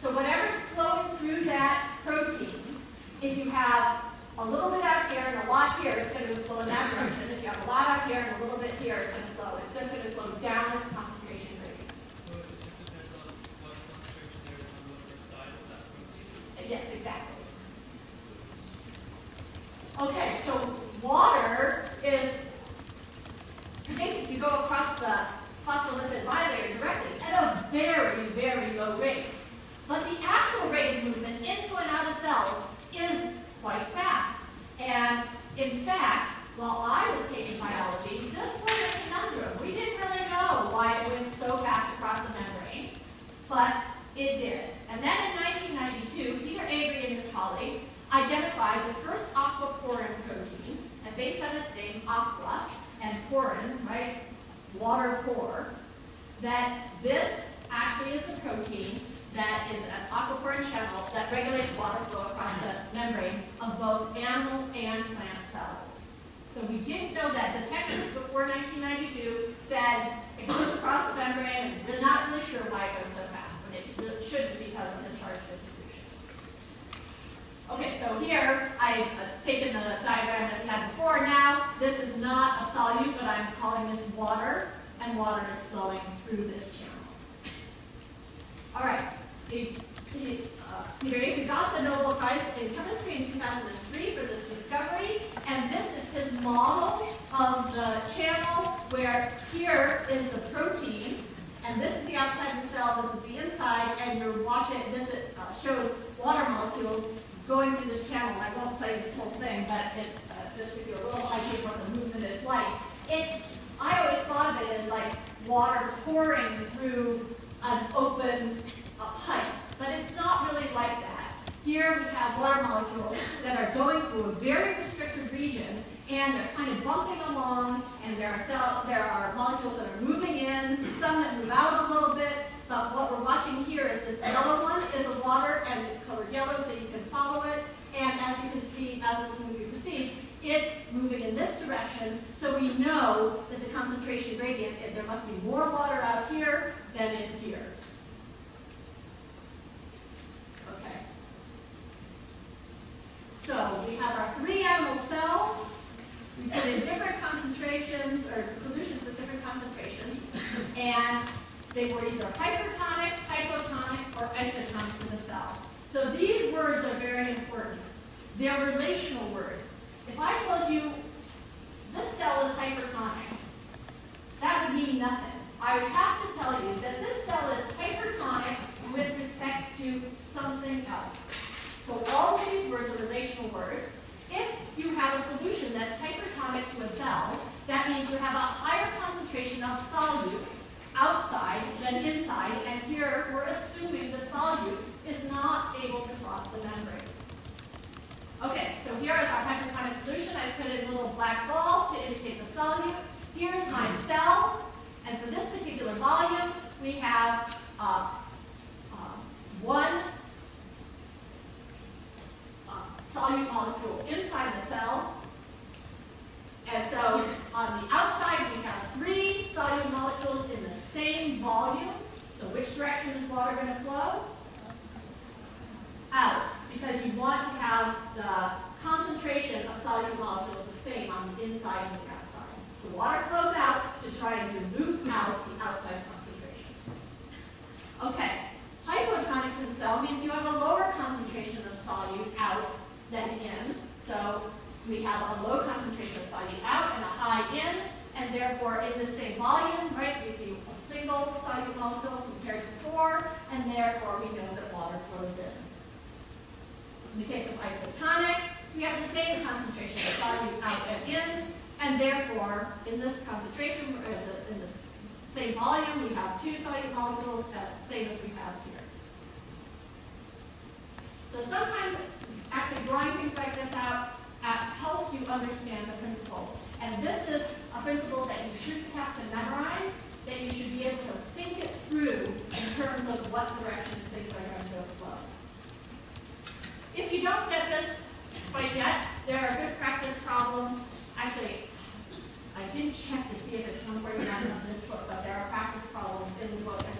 So whatever's flowing through that protein, if you have a little bit out here and a lot here, it's going to flow in that direction. If you have a lot out here and a little bit here, it's going to flow. It's just going to flow down its concentration gradient. So yes, exactly. Okay, so water is, I think if you go across the phospholipid bilayer directly at a very, very but the actual rate of movement into and out of cells is quite fast. And in fact, while I was taking biology, this was a conundrum. We didn't really know why it went so fast across the membrane, but it did. And then in 1992, Peter Agre and his colleagues identified the first aquaporin protein, and based on its name, aqua, and porin, right, water pore, that this actually is the protein that is an aquaporin channel that regulates water flow across the membrane of both animal and plant cells. So we didn't know that. The textbooks before 1992 said it goes across the membrane, we're not really sure why it goes so fast, but it shouldn't because of the charge distribution. Okay, so here I've uh, taken the diagram that we had before. Now, this is not a solute, but I'm calling this water, and water is flowing through this channel. All right, he, he, uh, Agre got the Nobel Prize in Chemistry in 2003 for this discovery, and this is his model of the channel where here is the protein, and this is the outside of the cell, this is the inside, and you're watching, this uh, shows water molecules going through this channel. I won't play this whole thing, but it's uh, just to give you a little idea of what the movement is like. It's, I always thought of it as like water pouring through an open uh, pipe, but it's not really like that. Here we have water molecules that are going through a very restricted region, and they're kind of bumping along, and there are, cell, there are molecules that are moving in, some that move out a little bit, but what we're watching here is this yellow one is a water, and it's colored yellow so you can follow it, and as you can see, as this movie proceeds, it's moving in this direction, so we know that the concentration gradient, there must be more water out here than in here. Okay. So we have our three animal cells. We put in different concentrations, or solutions with different concentrations, and they were either hypertonic, hypotonic, or isotonic to the cell. So these words are very important. They're relational words. If I told you this cell is hypertonic, that would mean nothing. I would have to tell you that this cell is hypertonic with respect to something else. So all of these words are relational words. If you have a solution that's hypertonic to a cell, that means you have a higher concentration of solute outside than inside, and here we're assuming the solute is not able to cross the membrane. Okay, so here is our hypertonic solution. I put in little black balls to indicate the solute. Here's my cell, and for this particular volume, we have uh, one uh, solute molecule inside the cell. And so on the outside, we have three solute molecules in the same volume. So which direction is water going to flow? Out, because you want to have the molecules the same on the inside and the outside. So water flows out to try and dilute out the outside concentration. Okay, hypotonic to the cell means you have a lower concentration of solute out than in. So we have a low concentration of solute out and a high in, and therefore in the same volume, right, we see a single solute molecule compared to four, and therefore we know that water flows in. In the case of isotonic, we have the same concentration of solute out and in, and therefore, in this concentration, in this same volume, we have two solute molecules, uh, same as we have here. So sometimes actually drawing things like this out uh, helps you understand the principle. And this is a principle that you shouldn't have to memorize, didn't check to see if it's 149 on this book, but there are practice problems in the book.